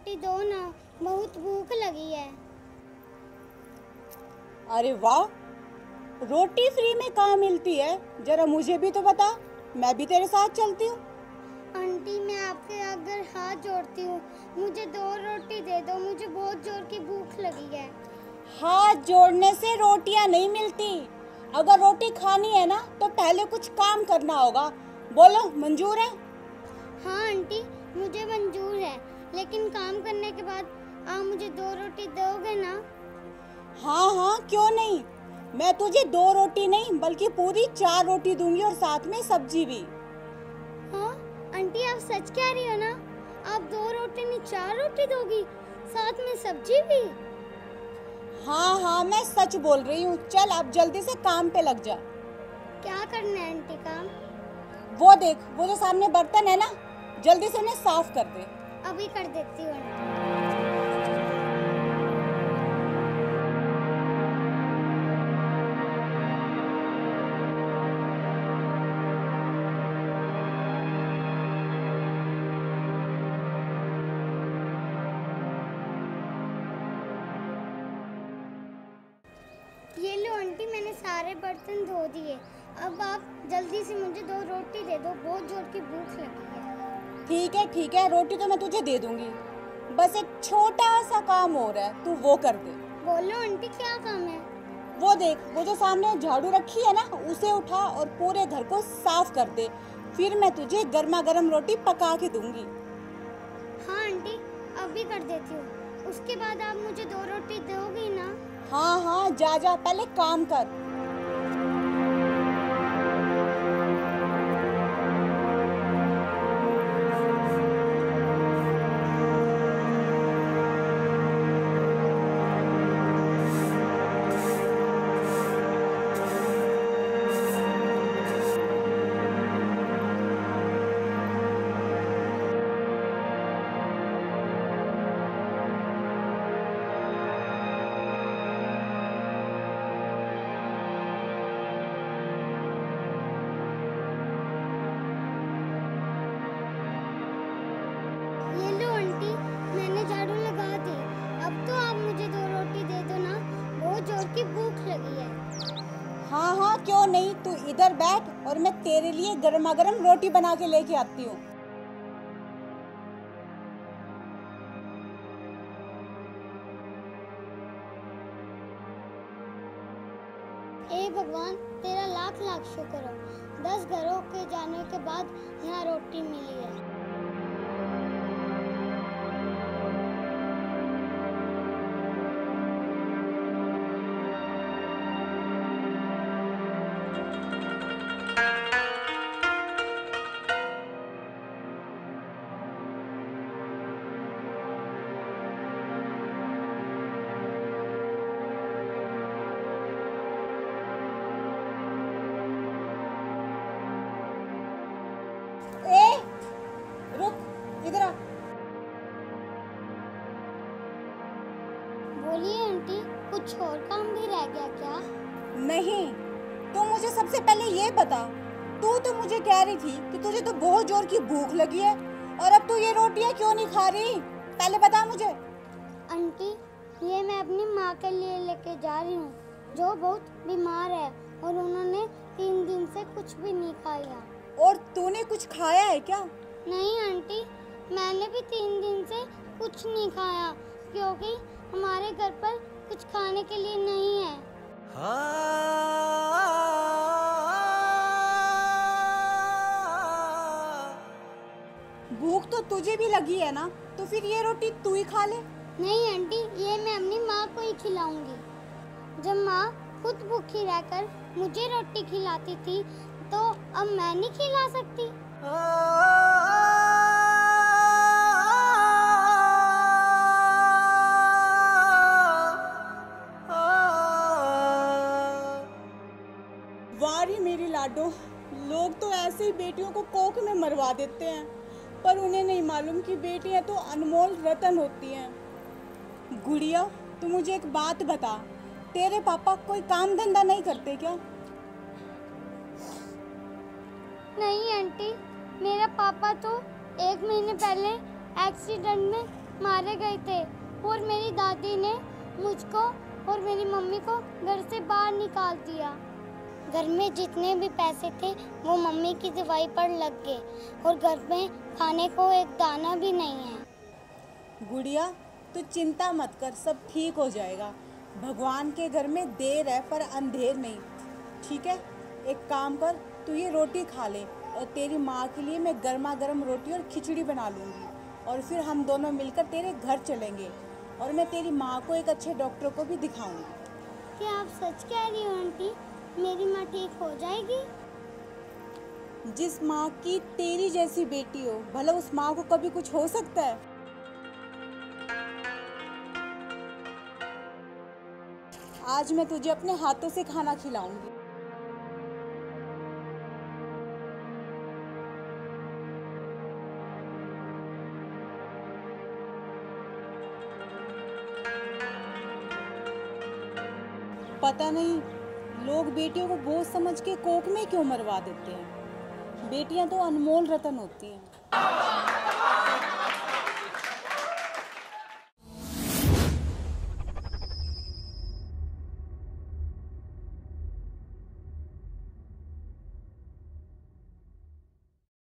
रोटी दो ना बहुत भूख लगी है। अरे वाह रोटी फ्री में कहाँ मिलती है? जरा मुझे भी तो बता मैं भी तेरे साथ चलती हूँ। आंटी मैं आपके अगर हाथ जोड़ती हूँ मुझे दो रोटी दे दो मुझे बहुत ज़ोर की भूख लगी है। हाथ जोड़ने से रोटियाँ नहीं मिलती। अगर रोटी खानी है ना तो पहले कुछ काम करना होगा। बोलो मंजूर है? हाँ आंटी मुझे मंजूर है। लेकिन काम करने के बाद आप मुझे दो रोटी दोगे ना? हाँ हाँ क्यों नहीं? मैं तुझे दो रोटी नहीं बल्कि पूरी चार रोटी दूँगी और साथ में सब्ज़ी भी। हाँ आंटी आप सच कह रही हो ना? आप दो रोटी नहीं चार रोटी दोगी साथ में सब्ज़ी भी? हाँ हाँ मैं सच बोल रही हूँ। चल अब जल्दी से काम पे लग जा। क्या करना है आंटी काम? वो देख वो जो सामने बर्तन है ना जल्दी से उन्हें साफ़ कर दे। अभी कर देती हूँ। ये लो आंटी, मैंने सारे बर्तन धो दिए। अब आप जल्दी से मुझे दो रोटी दे दो, बहुत ज़ोर की भूख लगी है। ठीक है ठीक है रोटी तो मैं तुझे दे दूँगी। बस एक छोटा सा काम हो रहा है तू वो कर दे। बोलो आंटी क्या काम है? वो देख वो जो सामने झाड़ू रखी है ना उसे उठा और पूरे घर को साफ़ कर दे। फिर मैं तुझे गर्मा गर्म रोटी पका के दूँगी। हाँ आंटी अभी कर देती हूँ। उसके बाद आप मुझे दो रोटी दोगी ना? हाँ हाँ जा जा पहले काम कर। इधर बैठ और मैं तेरे लिए गर्मा गर्म रोटी बना के लेके आती हूँ। ए भगवान, तेरा लाख लाख शुक्र हो। दस घरों के जाने के बाद यहाँ रोटी मिली है। इधर आ। बोलिए आंटी कुछ और काम भी रह गया क्या? नहीं तू मुझे सबसे पहले ये बता। तू तो मुझे कह रही थी कि तुझे तो बहुत ज़ोर की भूख लगी है और अब तू ये रोटियाँ क्यों नहीं खा रही? पहले बता मुझे। आंटी ये मैं अपनी माँ के लिए लेके जा रही हूँ जो बहुत बीमार है और उन्होंने तीन दिन से कुछ भी नहीं खाया। और तूने कुछ खाया है क्या? मैंने भी तीन दिन से कुछ नहीं खाया क्योंकि हमारे घर पर कुछ खाने के लिए नहीं है। भूख तो तुझे भी लगी है ना? तो फिर ये रोटी तू ही खा ले। नहीं आंटी ये मैं अपनी माँ को ही खिलाऊँगी। जब माँ खुद भूखी रहकर मुझे रोटी खिलाती थी तो अब मैं नहीं खिला सकती। वारी मेरी लाडो, लोग तो ऐसे ही बेटियों को कोख में मरवा देते हैं, पर उन्हें नहीं मालूम कि बेटियाँ तो अनमोल रतन होती हैं। गुड़िया, तू मुझे एक बात बता, तेरे पापा कोई काम धंधा नहीं करते क्या? नहीं, आंटी। मेरा पापा तो एक महीने पहले एक्सीडेंट में मारे गए थे, और मेरी दादी ने मुझको और मेरी मम्मी को घर से बाहर निकाल दिया। घर में जितने भी पैसे थे वो मम्मी की दवाई पर लग गए। और घर में खाने को एक दाना भी नहीं है। गुड़िया तू चिंता मत कर सब ठीक हो जाएगा। भगवान के घर में देर है पर अंधेर नहीं। ठीक है? एक काम कर तू ये रोटी खा ले और तेरी माँ के लिए मैं गर्मा गर्म रोटी और खिचड़ी बना लूँगी। और फिर हम दोनों मिलकर तेरे घर चलेंगे और मैं तेरी माँ को एक अच्छे डॉक्टर को भी दिखाऊँगी। क्या आप सच कह रही हो आंटी? हो जाएगी। जिस माँ की तेरी जैसी बेटी हो, भला उस माँ को कभी कुछ हो सकता है। आज मैं तुझे अपने हाथों से खाना खिलाऊँगी। पता नहीं लोग बेटियों को बोझ समझ के कोक में क्यों मरवा देते हैं? बेटियाँ तो अनमोल रतन होती हैं।